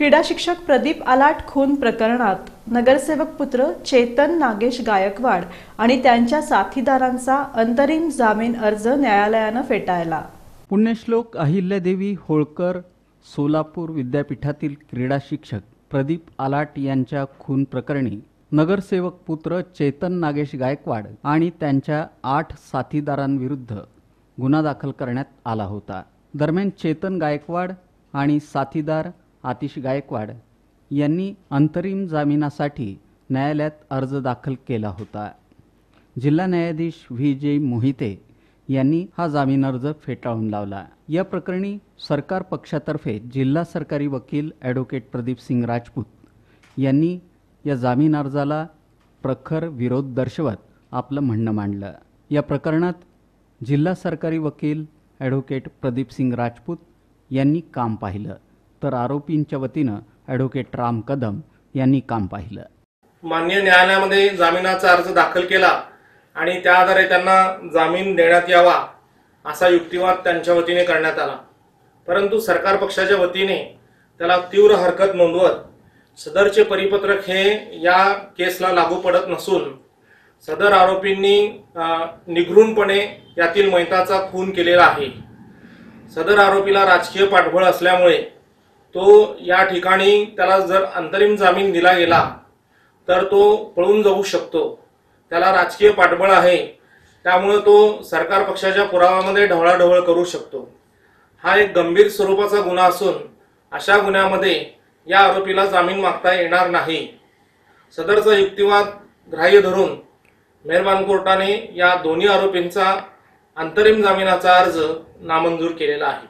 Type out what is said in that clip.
क्रीडा शिक्षक प्रदीप आलाट खून प्रकरणात नगरसेवक पुत्र चेतन नागेश गायकवाड आणि त्यांच्या साथीदारांचा अंतरिम जामीन अर्ज न्यायालयानं फेटाळला. पुण्यश्लोक अहिल्यादेवी होळकर सोलापूर विद्यापीठातील क्रीडा शिक्षक प्रदीप आलाट यांच्या खून प्रकरणी नगरसेवक पुत्र चेतन नागेश गायकवाड आणि त्यांच्या आठ साथीदारांविरुद्ध गुन्हा दाखल करण्यात आला होता. दरम्यान चेतन गायकवाड आणि साथीदार आतिश गायकवाड यांनी अंतरिम जामिनासाठी न्यायालयात अर्ज दाखल केला होता. जिल्हा न्यायाधीश व्ही. जे. मोहिते यांनी हा जामीन अर्ज फेटाळून लावला. या प्रकरणी सरकार पक्षातर्फे जिल्हा सरकारी वकील ॲडव्होकेट प्रदीप सिंग राजपूत यांनी या जामीन अर्जाला प्रखर विरोध दर्शवत आपलं म्हणणं मांडलं. या प्रकरणात जिल्हा सरकारी वकील ॲडव्होकेट प्रदीप सिंग राजपूत यांनी काम पाहिलं. तर आरोपींच्या वतीनं ॲडव्होकेट राम कदम यांनी काम पाहिलं. मान्य न्यायालयामध्ये जामिनाचा अर्ज दाखल केला आणि त्या आधारे त्यांना जामीन देण्यात यावा असा युक्तिवाद त्यांच्या वतीने करण्यात आला. परंतु सरकार पक्षाच्या वतीने त्याला तीव्र हरकत नोंदवत सदरचे परिपत्रक हे या केसला लागू पडत नसून सदर आरोपींनी निघृणपणे यातील मैताचा खून केलेला आहे. सदर आरोपीला राजकीय पाठबळ असल्यामुळे तो या ठिकाणी त्याला जर अंतरिम जामीन दिला गेला तर तो पळून जाऊ शकतो. त्याला राजकीय पाठबळ आहे. त्यामुळे तो सरकार पक्षाच्या पुराव्यामध्ये ढवळाढवळ करू शकतो. हा एक गंभीर स्वरूपाचा गुन्हा असून अशा गुन्ह्यामध्ये या आरोपीला जामीन मागता येणार नाही. सदरचा युक्तिवाद ग्राह्य धरून मेहरबान कोर्टाने या दोन्ही आरोपींचा अंतरिम जामिनाचा अर्ज नामंजूर केलेला आहे.